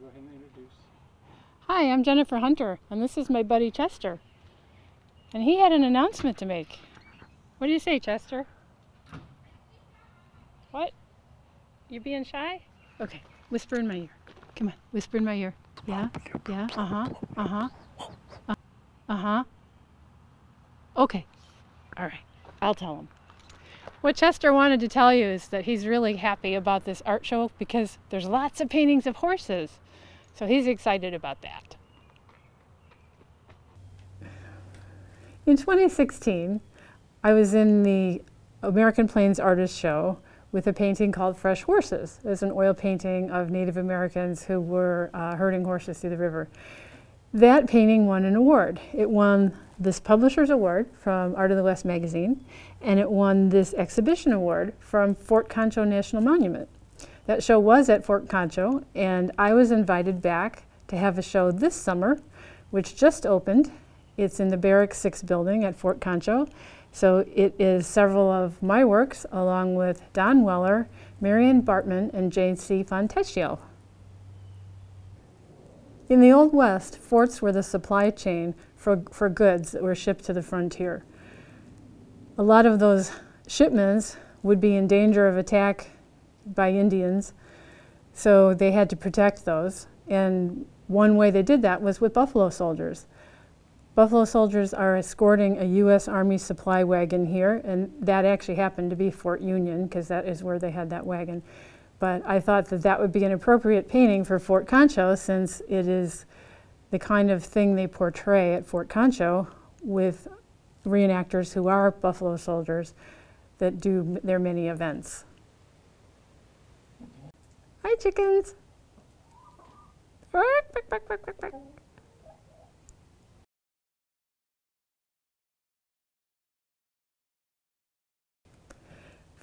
Go ahead and introduce. Hi, I'm Jennifer Hunter, and this is my buddy Chester. And he had an announcement to make. What do you say, Chester? What? You being shy? Okay, whisper in my ear. Come on, whisper in my ear. Yeah, yeah, uh huh, uh huh, uh huh. Okay, all right, I'll tell him. What Chester wanted to tell you is that he's really happy about this art show because there's lots of paintings of horses. So he's excited about that. In 2016, I was in the American Plains Artist Show with a painting called Fresh Horses. It's an oil painting of Native Americans who were uh, herding horses through the river. That painting won an award. It won this Publisher's Award from Art of the West magazine, and it won this exhibition award from Fort Concho National Monument. That show was at Fort Concho, and I was invited back to have a show this summer, which just opened. It's in the Barrack 6 building at Fort Concho. So it is several of my works, along with Don Weller, Marion Bartman, and Jane C. Fontecchio. In the Old West, forts were the supply chain for, for goods that were shipped to the frontier. A lot of those shipments would be in danger of attack by Indians, so they had to protect those. And one way they did that was with buffalo soldiers. Buffalo soldiers are escorting a U.S. Army supply wagon here, and that actually happened to be Fort Union because that is where they had that wagon. But I thought that that would be an appropriate painting for Fort Concho since it is the kind of thing they portray at Fort Concho with reenactors who are Buffalo soldiers that do their many events. Hi, chickens.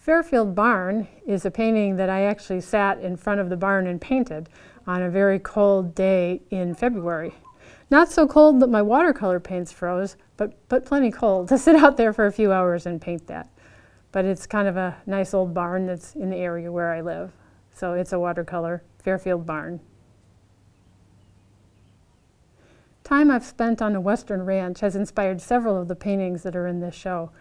Fairfield Barn is a painting that I actually sat in front of the barn and painted on a very cold day in February. Not so cold that my watercolor paints froze, but, but plenty cold to sit out there for a few hours and paint that. But it's kind of a nice old barn that's in the area where I live. So it's a watercolor Fairfield Barn. Time I've spent on a western ranch has inspired several of the paintings that are in this show.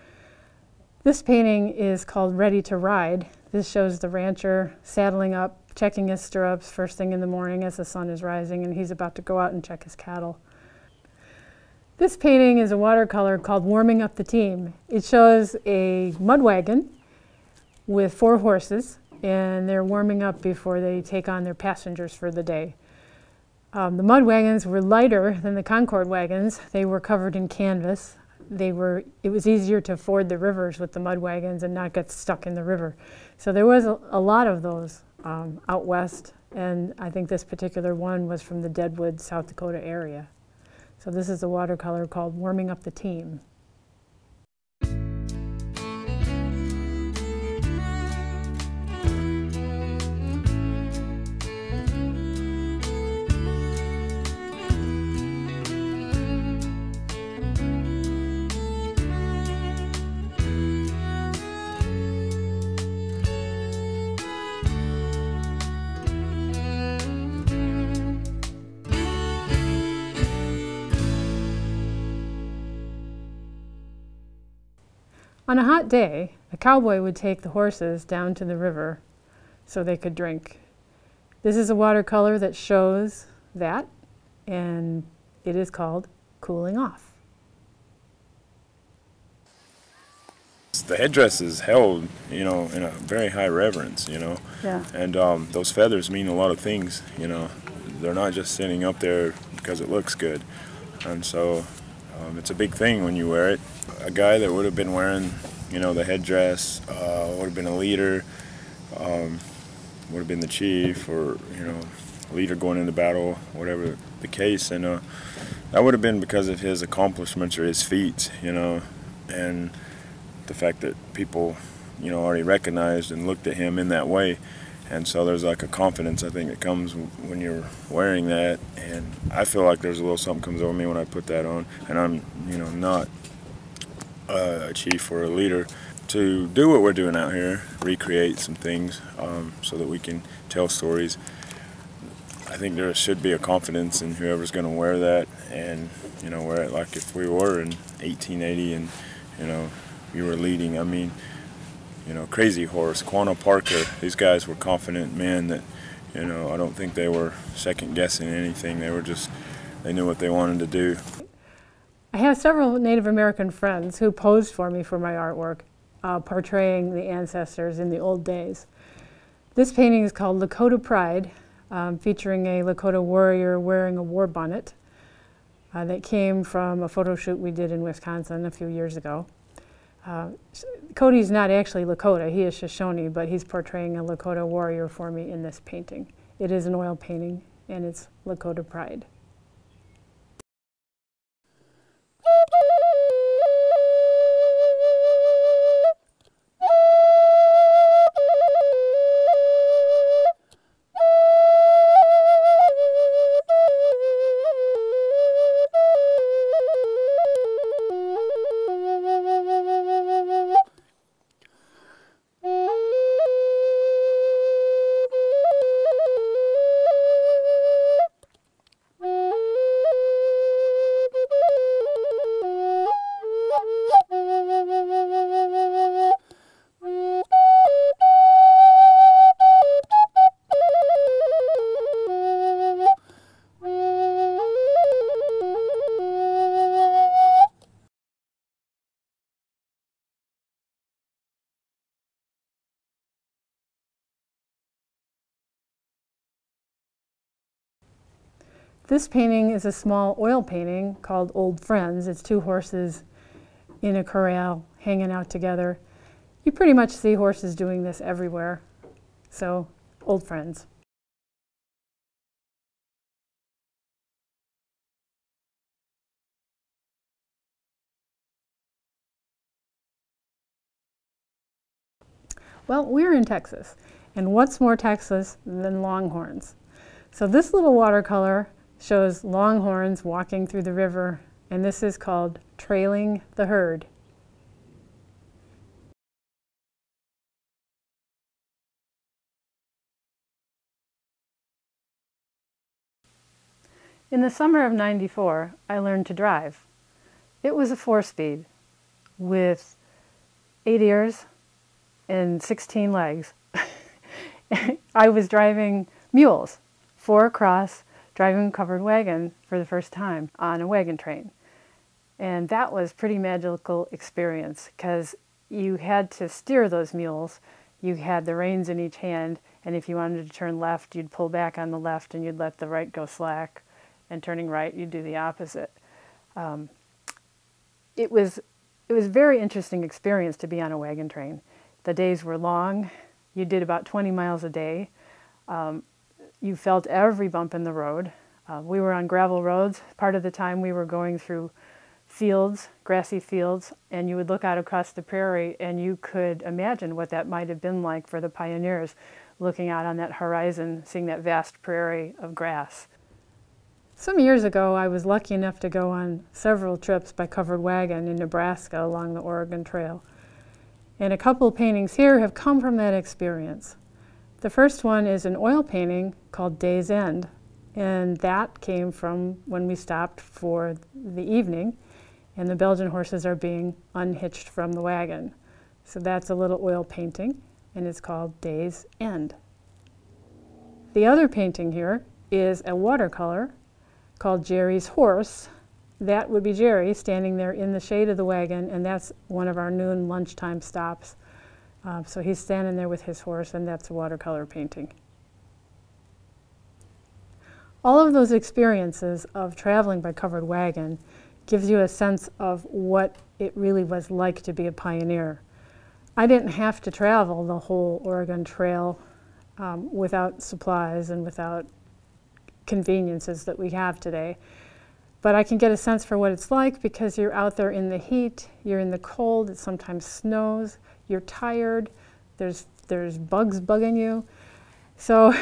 This painting is called Ready to Ride. This shows the rancher saddling up, checking his stirrups first thing in the morning as the sun is rising and he's about to go out and check his cattle. This painting is a watercolor called Warming Up the Team. It shows a mud wagon with four horses and they're warming up before they take on their passengers for the day. Um, the mud wagons were lighter than the Concord wagons. They were covered in canvas they were, it was easier to ford the rivers with the mud wagons and not get stuck in the river. So there was a, a lot of those um, out west, and I think this particular one was from the Deadwood, South Dakota area. So this is a watercolor called Warming Up the Team. On a hot day, a cowboy would take the horses down to the river so they could drink. This is a watercolor that shows that, and it is called Cooling Off. The headdress is held, you know, in a very high reverence, you know. Yeah. And um, those feathers mean a lot of things, you know. They're not just sitting up there because it looks good. And so um, it's a big thing when you wear it. A guy that would have been wearing, you know, the headdress uh, would have been a leader, um, would have been the chief, or you know, leader going into battle, whatever the case, and uh, that would have been because of his accomplishments or his feats, you know, and the fact that people, you know, already recognized and looked at him in that way and so there's like a confidence I think that comes when you're wearing that, and I feel like there's a little something comes over me when I put that on, and I'm you know not a chief or a leader to do what we're doing out here, recreate some things um, so that we can tell stories. I think there should be a confidence in whoever's going to wear that, and you know, wear it like if we were in 1880 and you know, we were leading. I mean, you know, Crazy Horse, Quanah Parker. These guys were confident men that, you know, I don't think they were second guessing anything. They were just, they knew what they wanted to do. I have several Native American friends who posed for me for my artwork, uh, portraying the ancestors in the old days. This painting is called Lakota Pride, um, featuring a Lakota warrior wearing a war bonnet uh, that came from a photo shoot we did in Wisconsin a few years ago. Uh, Cody's not actually Lakota, he is Shoshone, but he's portraying a Lakota warrior for me in this painting. It is an oil painting, and it's Lakota Pride. This painting is a small oil painting called Old Friends. It's two horses in a corral hanging out together. You pretty much see horses doing this everywhere. So, Old Friends. Well, we're in Texas, and what's more Texas than longhorns? So this little watercolor shows longhorns walking through the river, and this is called Trailing the Herd. In the summer of 94, I learned to drive. It was a four-speed with eight ears and 16 legs. I was driving mules, four across, driving a covered wagon for the first time on a wagon train. And that was pretty magical experience because you had to steer those mules. You had the reins in each hand, and if you wanted to turn left, you'd pull back on the left and you'd let the right go slack, and turning right, you'd do the opposite. Um, it was it was a very interesting experience to be on a wagon train. The days were long. You did about 20 miles a day. Um, you felt every bump in the road. Uh, we were on gravel roads. Part of the time we were going through fields, grassy fields, and you would look out across the prairie and you could imagine what that might have been like for the pioneers looking out on that horizon, seeing that vast prairie of grass. Some years ago, I was lucky enough to go on several trips by covered wagon in Nebraska along the Oregon Trail. And a couple paintings here have come from that experience. The first one is an oil painting called Day's End, and that came from when we stopped for the evening, and the Belgian horses are being unhitched from the wagon. So that's a little oil painting, and it's called Day's End. The other painting here is a watercolor called Jerry's Horse. That would be Jerry standing there in the shade of the wagon, and that's one of our noon lunchtime stops. Uh, so he's standing there with his horse, and that's a watercolor painting. All of those experiences of traveling by covered wagon gives you a sense of what it really was like to be a pioneer. I didn't have to travel the whole Oregon Trail um, without supplies and without conveniences that we have today. But I can get a sense for what it's like because you're out there in the heat, you're in the cold, it sometimes snows, you're tired, there's, there's bugs bugging you. So,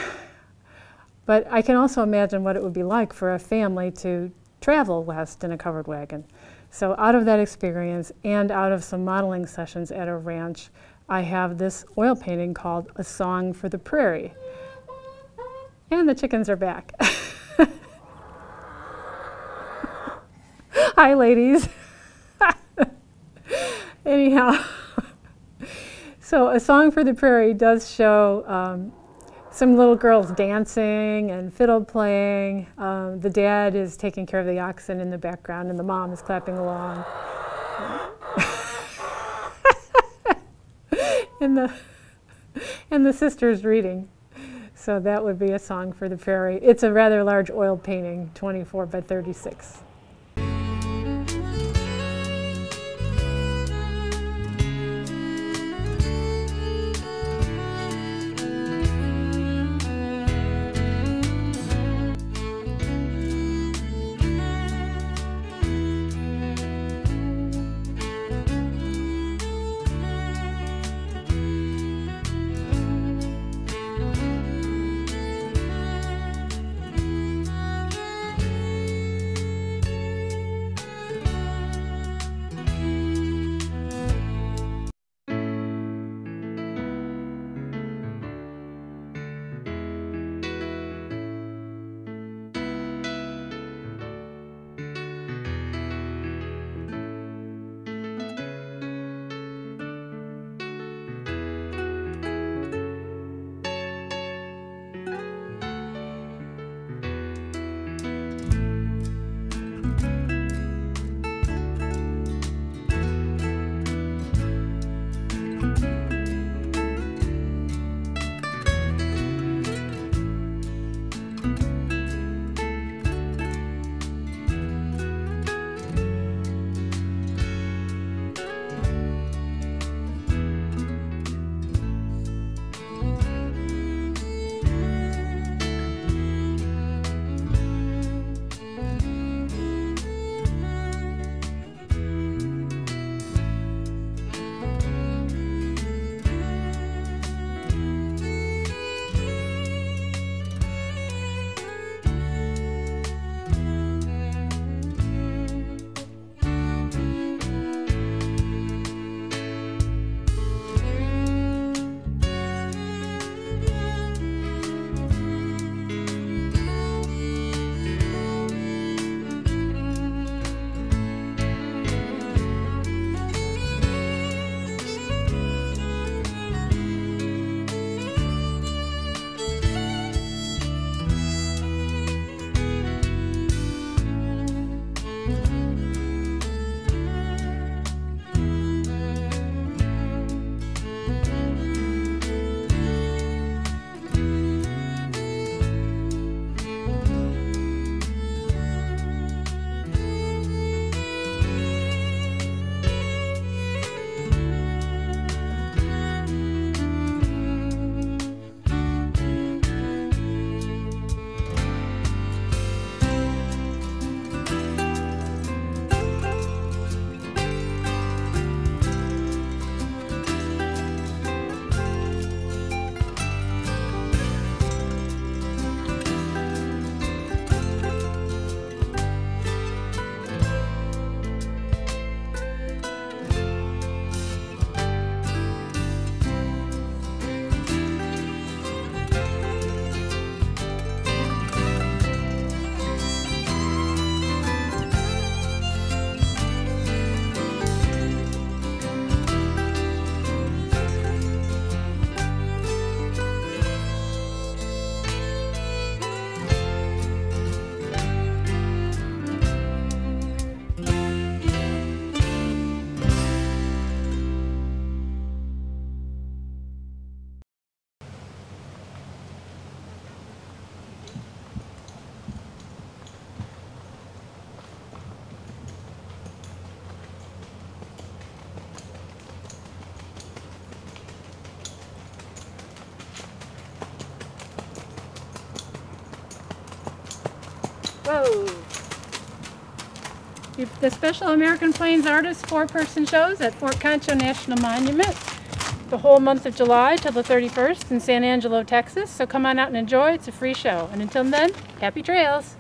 but I can also imagine what it would be like for a family to travel west in a covered wagon. So out of that experience and out of some modeling sessions at a ranch, I have this oil painting called A Song for the Prairie. And the chickens are back. Hi, ladies. Anyhow, so A Song for the Prairie does show um, some little girls dancing and fiddle playing. Um, the dad is taking care of the oxen in the background, and the mom is clapping along. and the and the sister's reading. So that would be a song for the prairie. It's a rather large oil painting, 24 by 36. The Special American Plains Artists four-person shows at Fort Concho National Monument the whole month of July till the 31st in San Angelo, Texas. So come on out and enjoy. It's a free show. And until then, happy trails.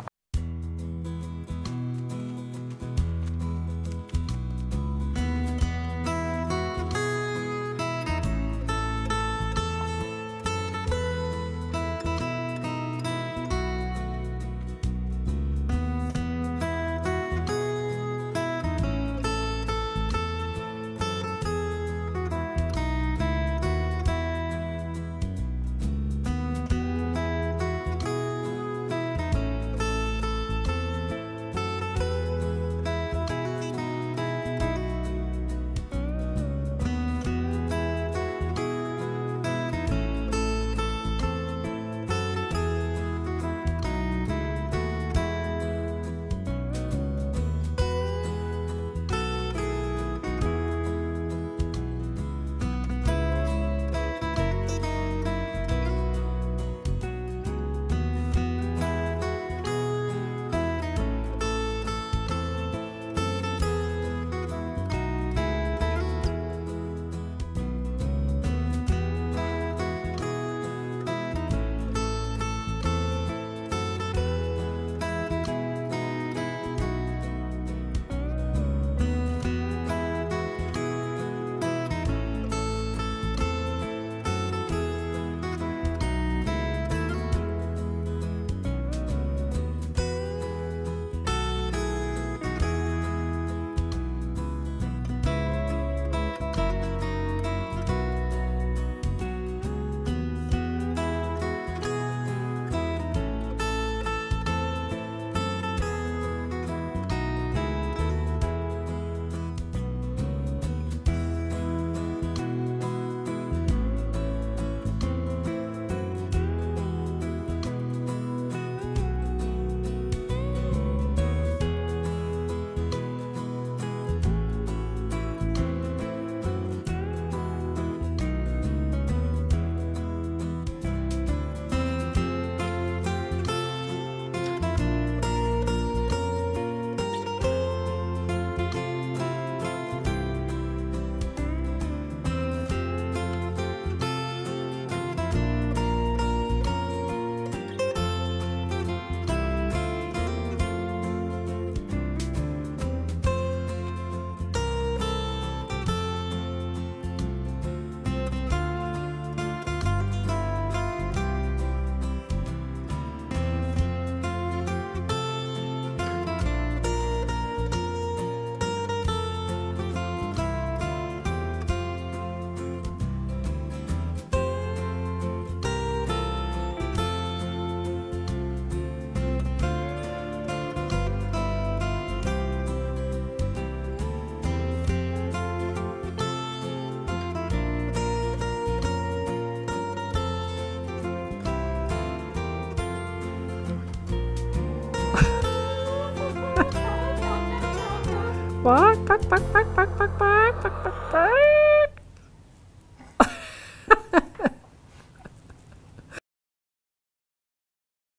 bark, bark, bark, bark, bark, bark, bark, bark.